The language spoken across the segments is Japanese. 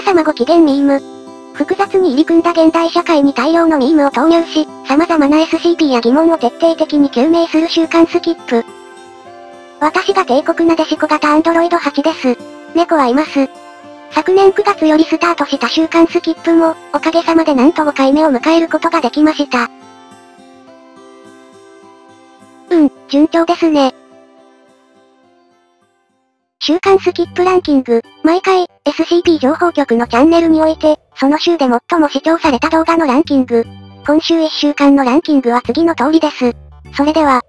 皆様ご機嫌ミーム。複雑に入り組んだ現代社会に大量のミームを投入し、様々な SCP や疑問を徹底的に究明する週刊スキップ。私が帝国なでしこ型アンドロイド8です。猫はいます。昨年9月よりスタートした週刊スキップも、おかげさまでなんと5回目を迎えることができました。うん、順調ですね。週刊スキップランキング、毎回、SCP 情報局のチャンネルにおいて、その週で最も視聴された動画のランキング。今週1週間のランキングは次の通りです。それでは、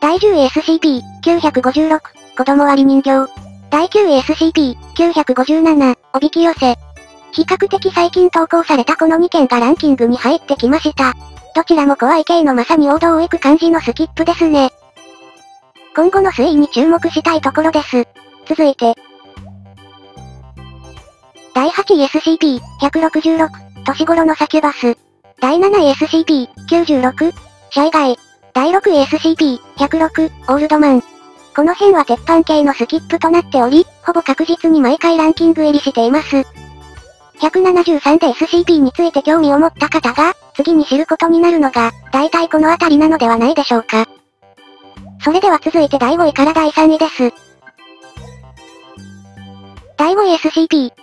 第10位 SCP-956、子供割人形。第9位 SCP-957、おびき寄せ。比較的最近投稿されたこの2件がランキングに入ってきました。どちらも怖い系のまさに王道を行く感じのスキップですね。今後の推移に注目したいところです。続いて。第8位 SCP-166、年頃のサキュバス。第7位 SCP-96、シャイガイ。第6位 SCP-106、オールドマン。この辺は鉄板系のスキップとなっており、ほぼ確実に毎回ランキング入りしています。173で SCP について興味を持った方が、次に知ることになるのが、大体この辺りなのではないでしょうか。それでは続いて第5位から第3位です。第5位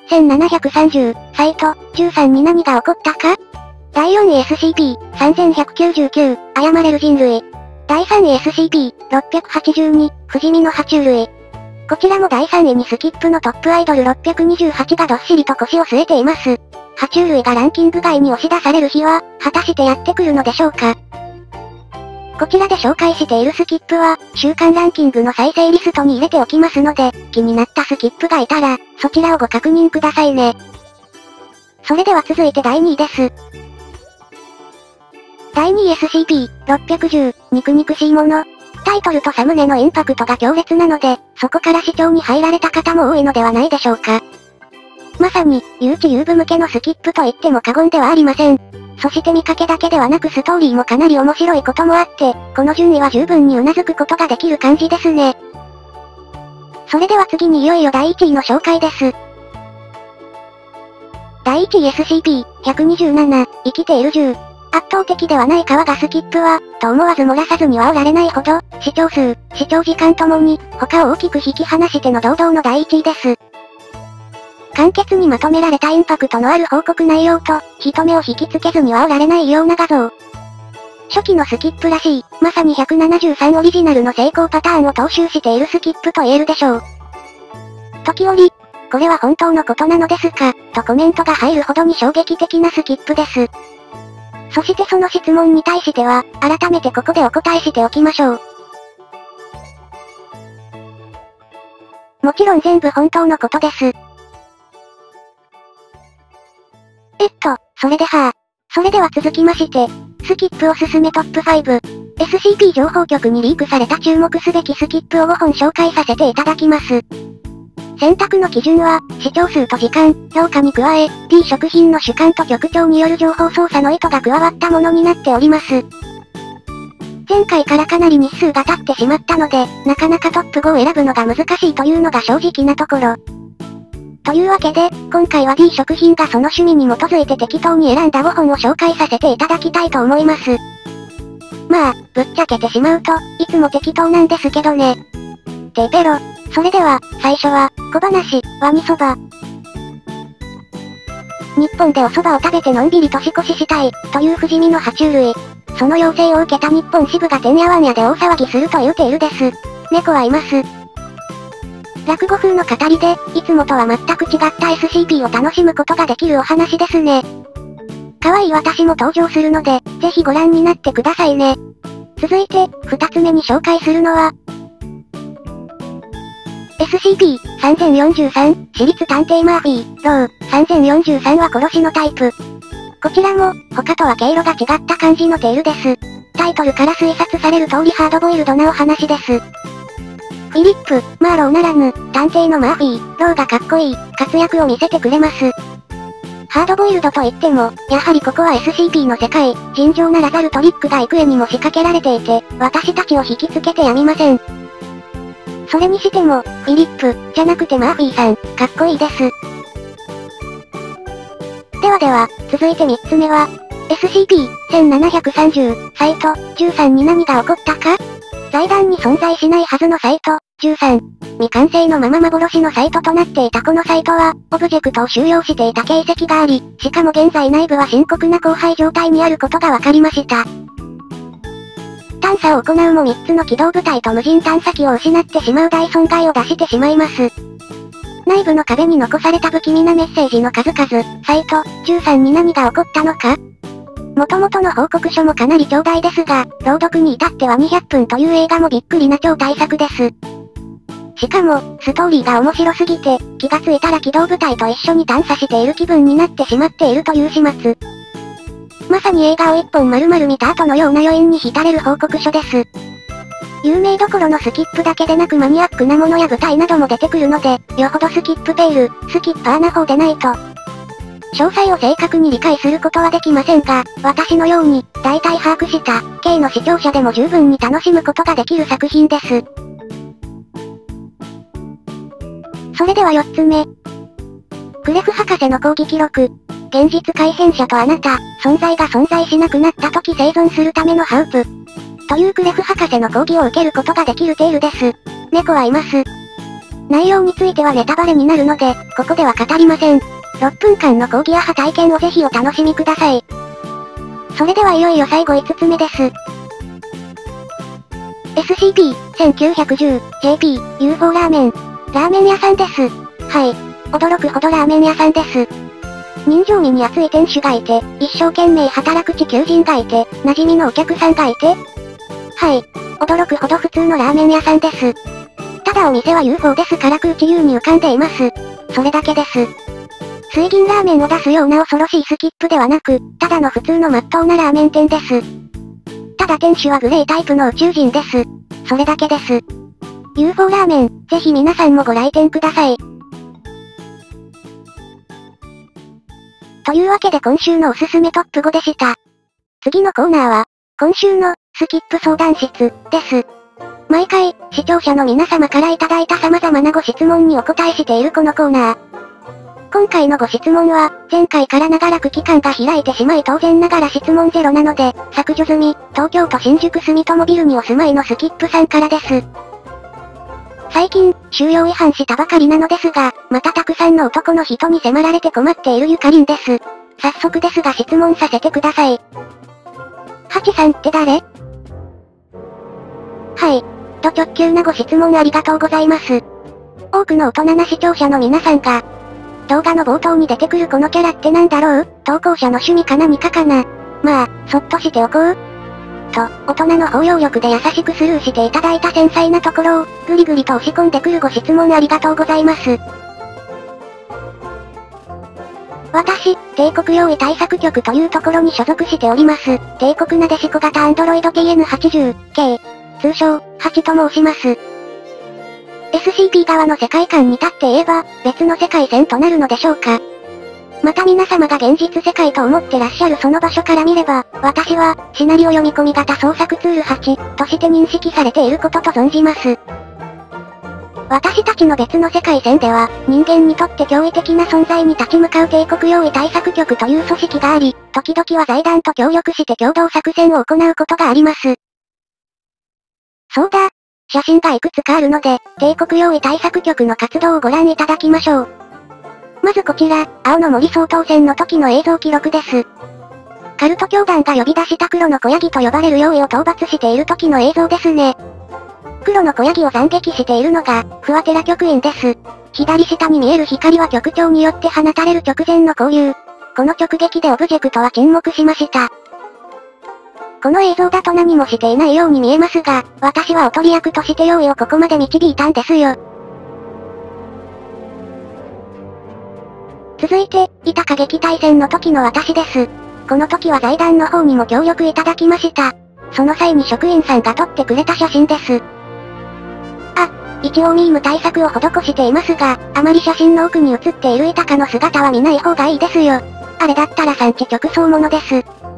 SCP-1730、サイト、13に何が起こったか？第4位 SCP-3199、誤れる人類。第3位 SCP-682、不死身の爬虫類。こちらも第3位にスキップのトップアイドル628がどっしりと腰を据えています。爬虫類がランキング外に押し出される日は、果たしてやってくるのでしょうか？こちらで紹介しているスキップは、週間ランキングの再生リストに入れておきますので、気になったスキップがいたら、そちらをご確認くださいね。それでは続いて第2位です。第2位 SCP-610、肉肉しいもの。タイトルとサムネのインパクトが強烈なので、そこから視聴に入られた方も多いのではないでしょうか。まさに、YouTube 向けのスキップと言っても過言ではありません。そして見かけだけではなくストーリーもかなり面白いこともあって、この順位は十分に頷くことができる感じですね。それでは次にいよいよ第1位の紹介です。第1位 SCP-127、生きている銃。圧倒的ではない川がスキップは、と思わず漏らさずにはおられないほど、視聴数、視聴時間ともに、他を大きく引き離しての堂々の第1位です。簡潔にまとめられたインパクトのある報告内容と、人目を引きつけずにはおられないような画像。初期のスキップらしい、まさに173オリジナルの成功パターンを踏襲しているスキップと言えるでしょう。時折、これは本当のことなのですか、とコメントが入るほどに衝撃的なスキップです。そしてその質問に対しては、改めてここでお答えしておきましょう。もちろん全部本当のことです。っと、それではそれでは続きまして、スキップおすすめトップ5。SCP 情報局にリークされた注目すべきスキップを5本紹介させていただきます。選択の基準は、視聴数と時間、評価に加え、D 食品の主観と局長による情報操作の意図が加わったものになっております。前回からかなり日数が経ってしまったので、なかなかトップ5を選ぶのが難しいというのが正直なところ。というわけで、今回は D 食品がその趣味に基づいて適当に選んだ5本を紹介させていただきたいと思います。まあ、ぶっちゃけてしまうと、いつも適当なんですけどね。てペロ。それでは、最初は、小話、ワニそば。日本でお蕎麦を食べてのんびり年越ししたい、という不死身の爬虫類。その要請を受けた日本支部がてんやわんやで大騒ぎするというテールです。猫はいます。落語風の語りで、いつもとは全く違った SCP を楽しむことができるお話ですね。可愛い私も登場するので、ぜひご覧になってくださいね。続いて、二つ目に紹介するのは、SCP-3043、私立探偵マーフィー、ロー、3043は殺しのタイプ。こちらも、他とは毛色が違った感じのテイルです。タイトルから推察される通りハードボイルドなお話です。フィリップ、マーローならぬ、探偵のマーフィー、ローがかっこいい、活躍を見せてくれます。ハードボイルドと言っても、やはりここは SCP の世界、尋常ならざるトリックが幾重にも仕掛けられていて、私たちを引きつけてやみません。それにしても、フィリップ、じゃなくてマーフィーさん、かっこいいです。ではでは、続いて3つ目は、SCP-1730、サイト、13に何が起こったか財団に存在しないはずのサイト、13。未完成のまま幻のサイトとなっていたこのサイトは、オブジェクトを収容していた形跡があり、しかも現在内部は深刻な荒廃状態にあることが分かりました。探査を行うも3つの機動部隊と無人探査機を失ってしまう大損害を出してしまいます。内部の壁に残された不気味なメッセージの数々、サイト、13に何が起こったのか元々の報告書もかなり長大ですが、朗読に至っては200分という映画もびっくりな超大作です。しかも、ストーリーが面白すぎて、気がついたら機動部隊と一緒に探査している気分になってしまっているという始末。まさに映画を一本丸々見た後のような余韻に浸れる報告書です。有名どころのスキップだけでなくマニアックなものや舞台なども出てくるので、よほどスキップペール、スキッパーな方でないと。詳細を正確に理解することはできませんが、私のように、大体把握した、K の視聴者でも十分に楽しむことができる作品です。それでは4つ目。クレフ博士の講義記録。現実改変者とあなた、存在が存在しなくなった時生存するためのハウプ。というクレフ博士の講義を受けることができるテールです。猫はいます。内容についてはネタバレになるので、ここでは語りません。6分間の講義や体験をぜひお楽しみください。それではいよいよ最後5つ目です。SCP-1910-JP UFO ラーメン。ラーメン屋さんです。はい。驚くほどラーメン屋さんです。人情味に熱い店主がいて、一生懸命働く地球人がいて、馴染みのお客さんがいて、はい。驚くほど普通のラーメン屋さんです。ただお店は UFO ですから空中に浮かんでいます。それだけです。水銀ラーメンを出すような恐ろしいスキップではなく、ただの普通の真っ当なラーメン店です。ただ店主はグレータイプの宇宙人です。それだけです。UFO ラーメン、ぜひ皆さんもご来店ください。というわけで今週のおすすめトップ5でした。次のコーナーは、今週のスキップ相談室、です。毎回、視聴者の皆様からいただいた様々なご質問にお答えしているこのコーナー。今回のご質問は、前回から長らく期間が開いてしまい当然ながら質問ゼロなので、削除済み、東京都新宿住友ビルにお住まいのスキップさんからです。最近、収容違反したばかりなのですが、またたくさんの男の人に迫られて困っているゆかりんです。早速ですが質問させてください。ハチさんって誰？はい。と直球なご質問ありがとうございます。多くの大人な視聴者の皆さんが、動画の冒頭に出てくるこのキャラってなんだろう？投稿者の趣味か何かかな？まあ、そっとしておこう。と、大人の包容力で優しくスルーしていただいた繊細なところを、ぐりぐりと押し込んでくるご質問ありがとうございます。私、帝国用意対策局というところに所属しております。帝国なでしこ型アンドロイド TN80、K、通称、8と申します。SCP 側の世界観に立って言えば、別の世界線となるのでしょうか。また皆様が現実世界と思ってらっしゃるその場所から見れば、私は、シナリオ読み込み型創作ツール8、として認識されていることと存じます。私たちの別の世界線では、人間にとって驚異的な存在に立ち向かう帝国用意対策局という組織があり、時々は財団と協力して共同作戦を行うことがあります。そうだ。写真がいくつかあるので、帝国用意対策局の活動をご覧いただきましょう。まずこちら、青の森総統選の時の映像記録です。カルト教団が呼び出した黒の小ヤギと呼ばれる用意を討伐している時の映像ですね。黒の小ヤギを斬撃しているのが、フワテラ局員です。左下に見える光は局長によって放たれる直前の交流。この直撃でオブジェクトは沈黙しました。この映像だと何もしていないように見えますが、私はおとり役として用意をここまで導いたんですよ。続いて、板下撃対戦の時の私です。この時は財団の方にも協力いただきました。その際に職員さんが撮ってくれた写真です。あ、一応ミーム対策を施していますが、あまり写真の奥に写っている板下の姿は見ない方がいいですよ。あれだったら産地直送ものです。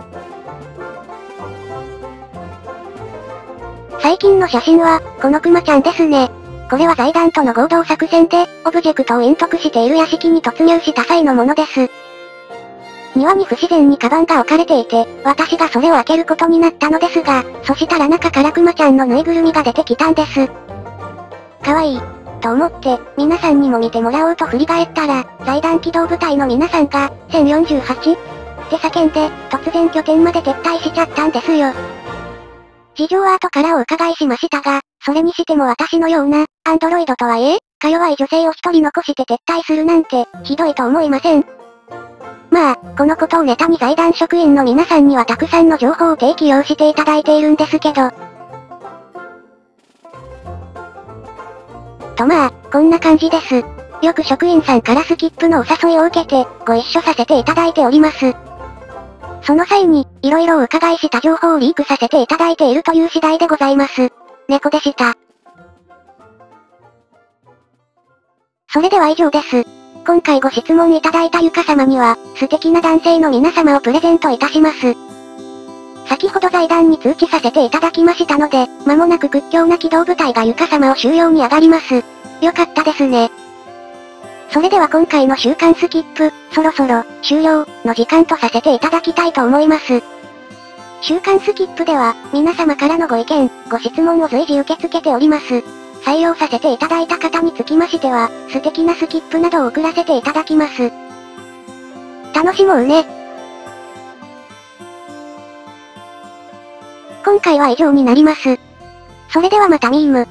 最近の写真は、このクマちゃんですね。これは財団との合同作戦で、オブジェクトを隠匿している屋敷に突入した際のものです。庭に不自然にカバンが置かれていて、私がそれを開けることになったのですが、そしたら中からクマちゃんのぬいぐるみが出てきたんです。かわいい。と思って、皆さんにも見てもらおうと振り返ったら、財団機動部隊の皆さんが、1048? って叫んで、突然拠点まで撤退しちゃったんですよ。事情は後からお伺いしましたが、それにしても私のような、アンドロイドとはいえ、か弱い女性を一人残して撤退するなんて、ひどいと思いません。まあ、このことをネタに財団職員の皆さんにはたくさんの情報を提供していただいているんですけど。とまあ、こんな感じです。よく職員さんからスキップのお誘いを受けて、ご一緒させていただいております。その際に、色々お伺いした情報をリークさせていただいているという次第でございます。猫でした。それでは以上です。今回ご質問いただいたゆか様には、素敵な男性の皆様をプレゼントいたします。先ほど財団に通知させていただきましたので、間もなく屈強な機動部隊がゆか様を収容に上がります。よかったですね。それでは今回の週刊スキップ、そろそろ、終了、の時間とさせていただきたいと思います。週刊スキップでは、皆様からのご意見、ご質問を随時受け付けております。採用させていただいた方につきましては、素敵なスキップなどを送らせていただきます。楽しもうね。今回は以上になります。それではまたミーム。